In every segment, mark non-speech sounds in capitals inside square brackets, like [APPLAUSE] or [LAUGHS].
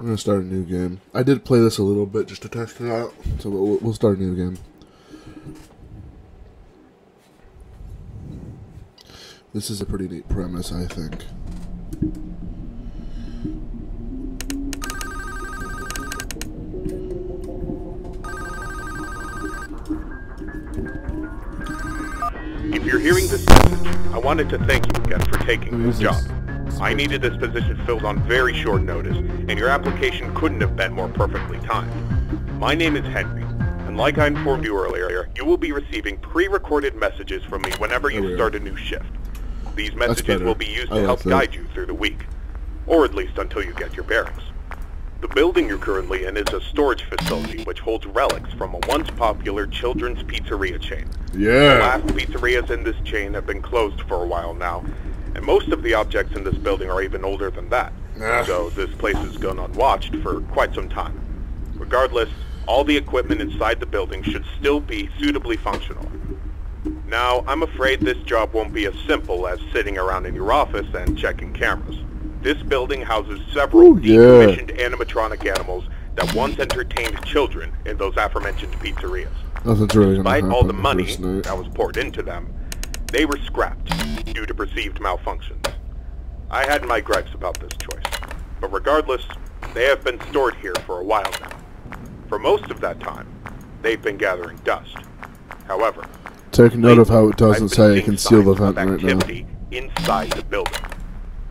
I'm gonna start a new game. I did play this a little bit just to test it out, so we'll, we'll start a new game. This is a pretty neat premise, I think. If you're hearing this message, I wanted to thank you again for taking this job. I needed this position filled on very short notice, and your application couldn't have been more perfectly timed. My name is Henry, and like I informed you earlier, you will be receiving pre-recorded messages from me whenever you start a new shift. These messages will be used to like help that. guide you through the week, or at least until you get your bearings. The building you're currently in is a storage facility which holds relics from a once popular children's pizzeria chain. Yeah. The last pizzerias in this chain have been closed for a while now, and most of the objects in this building are even older than that. Ah. So this place has gone unwatched for quite some time. Regardless, all the equipment inside the building should still be suitably functional. Now, I'm afraid this job won't be as simple as sitting around in your office and checking cameras. This building houses several Ooh, yeah. decommissioned animatronic animals that once entertained children in those aforementioned pizzerias. Nothing's really Despite all the the money that was poured into them, they were scrapped due to perceived malfunctions. I had my gripes about this choice, but regardless, they have been stored here for a while now. For most of that time, they've been gathering dust. However, Take note of how it doesn't say seeing conceal the signs vent right now. activity inside the building.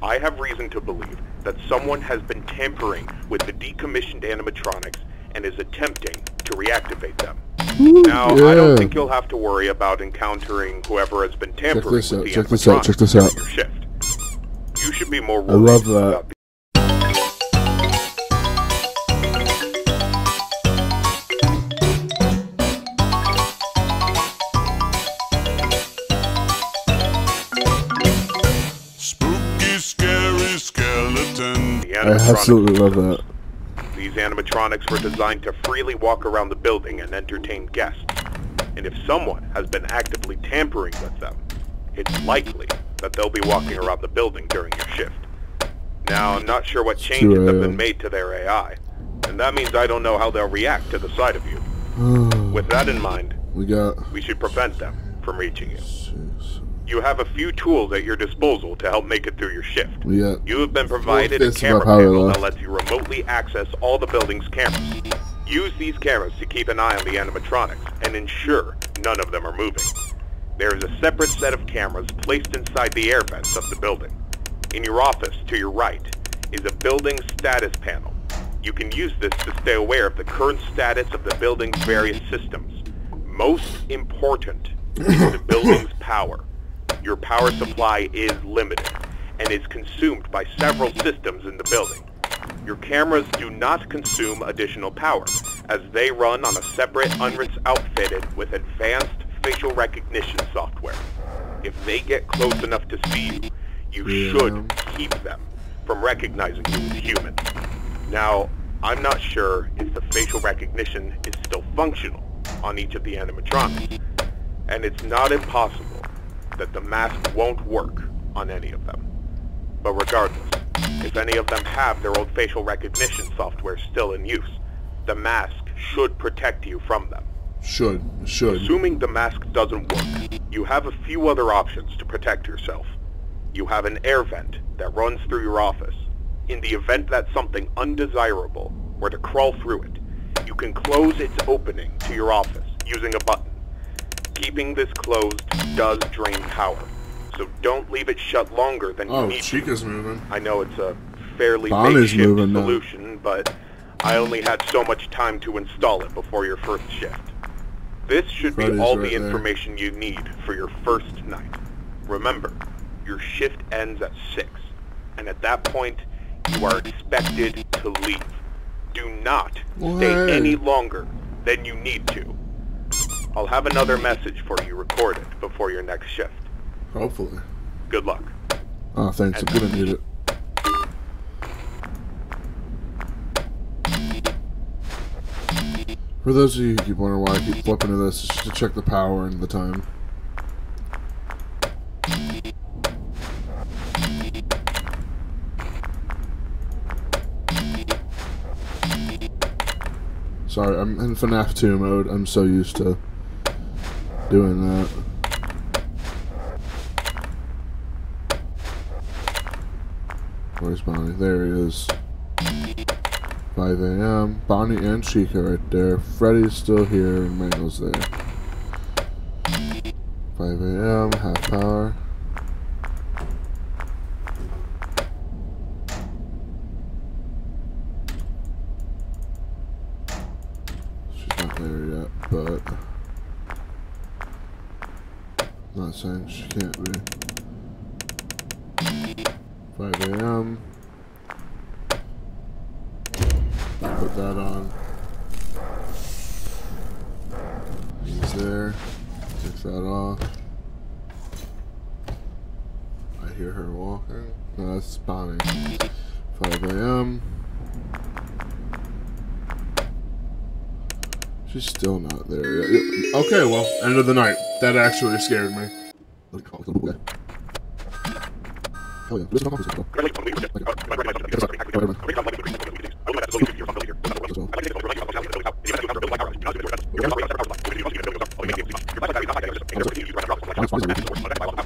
I have reason to believe that someone has been tampering with the decommissioned animatronics and is attempting to reactivate them. Now, I don't think you'll have to worry about encountering whoever has been tampering this with out, the check this out, check this during out. your shift. You should be more I love that. about the Spooky, scary skeleton. I absolutely love that. These animatronics were designed to freely walk around the building and entertain guests. And if someone has been actively tampering with them, it's likely that they'll be walking around the building during your shift. Now, I'm not sure what changes have 2 been made to their AI, and that means I don't know how they'll react to the sight of you. [SIGHS] With that in mind, we got. we should prevent them from reaching you. six, You have a few tools at your disposal to help make it through your shift. Got. You have been provided a camera panel that lets you remotely access all the building's cameras. Use these cameras to keep an eye on the animatronics and ensure none of them are moving. There is a separate set of cameras placed inside the air vents of the building. In your office, to your right, is a building status panel. You can use this to stay aware of the current status of the building's various systems. Most important is the [LAUGHS] building's power. Your power supply is limited and is consumed by several systems in the building. Your cameras do not consume additional power, as they run on a separate UNRITS outfitted with advanced facial recognition software. If they get close enough to see you, you Yeah. should keep them from recognizing you as human. Now, I'm not sure if the facial recognition is still functional on each of the animatronics, and it's not impossible that the mask won't work on any of them. But regardless, if any of them have their old facial recognition software still in use, the mask should protect you from them. Should. Should. Assuming the mask doesn't work, you have a few other options to protect yourself. You have an air vent that runs through your office. In the event that something undesirable were to crawl through it, you can close its opening to your office using a button. Keeping this closed does drain power, so don't leave it shut longer than you Oh, need to. Moving. I know it's a fairly Bon makeshift moving now. solution, but I only had so much time to install it before your first shift. This should be Freddy's all right the there. information you need for your first night. Remember, your shift ends at 6, and at that point, you are expected to leave. Do not Why? stay any longer than you need to. I'll have another message for you recorded before your next shift. Hopefully. Good luck. Oh, thanks. I'm gonna need it. For those of you who keep wondering why I keep flipping to this, it's just to check the power and the time. Sorry, I'm in FNAF 2 mode. I'm so used to doing that. Where's Bonnie? There he is. 5 a.m. Bonnie and Chica right there. Freddy's still here and Mango's there. 5 a.m. Half power. She's not there yet, but not saying she can't be. 5 a.m. Put that on. He's there. Take that off. I hear her walking. No, that's Bonnie. 5 a.m. She's still not there yet. Okay, well, end of the night. That actually scared me. Let me call the little guy. Hell yeah. Listen, I'm off this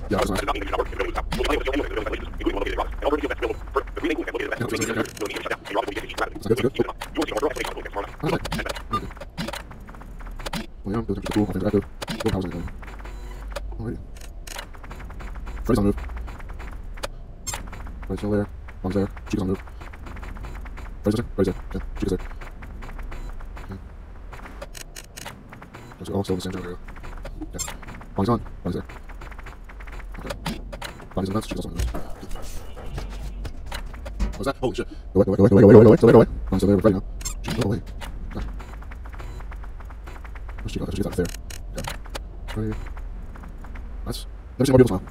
Yeah, that's nice. That's good, that's good. Well, yeah, building cool, things active. Full housing thing. Alrighty. Freddy's on the move. Freddy's still there. Mom's there. Chica's on the move. Freddy's hmm. there. Freddy's there. Yeah, Chica's there. Okay. Still in the same area. Yeah. Bonnie's on. Bonnie's there. Okay. Bonnie's the vents. Chica's also in the vents. What's that? Holy shit. Go away, go away, go away, go away, go away, go away, go away. There with Freddy now. Chica, go away. Okay. Where's Chica? She's out there. Okay. Right here. Nice. Never seen more people smile.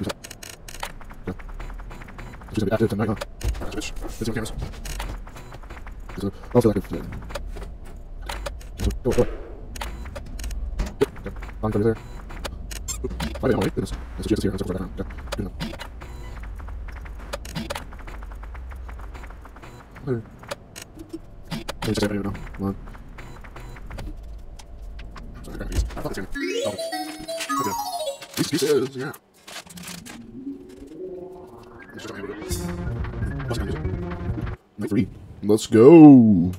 Okay. She's gonna be active tonight, huh? Switch. Let's see what cameras. Gonna, I'll feel. Yep, okay. Bonnie's there. Oop. Oh, yeah, oh, wait, goodness. That's what she has to see her. That's what's right down. Okay, good enough. Where? Let just say I don't know. I. I thought it's gonna. Oh. Okay. Yeah. It? Night three. Let's go.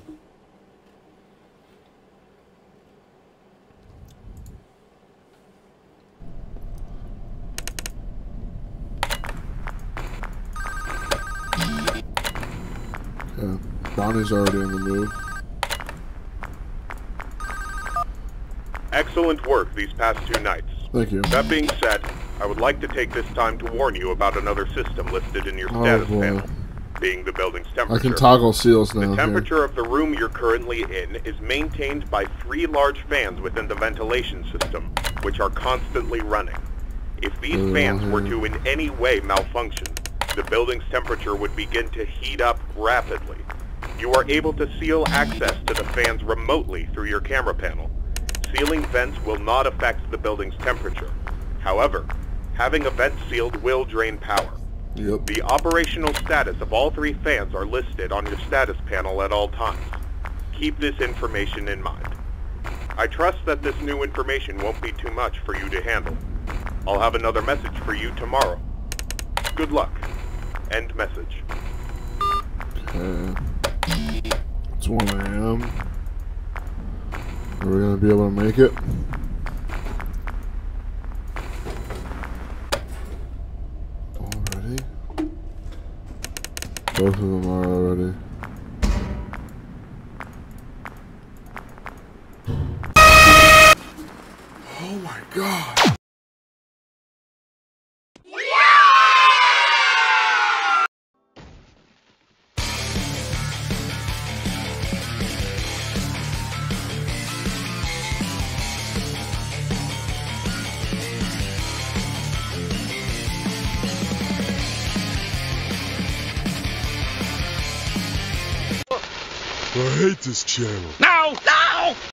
Yeah, Bonnie's already in the move. Excellent work these past two nights. Thank you. That being said, I would like to take this time to warn you about another system listed in your Oh, status boy. panel, being the building's I can toggle seals now. The here. temperature of the room you're currently in is maintained by three large fans within the ventilation system, which are constantly running. If these Mm, fans were to in any way malfunction, the building's temperature would begin to heat up rapidly. You are able to seal access to the fans remotely through your camera panel. Sealing vents will not affect the building's temperature. However, having a vent sealed will drain power. Yep. The operational status of all three fans are listed on your status panel at all times. Keep this information in mind. I trust that this new information won't be too much for you to handle. I'll have another message for you tomorrow. Good luck. End message. Okay. It's 1 a.m. Are we gonna be able to make it? Already? Both of them are already. Oh my god! I hate this channel. No! No!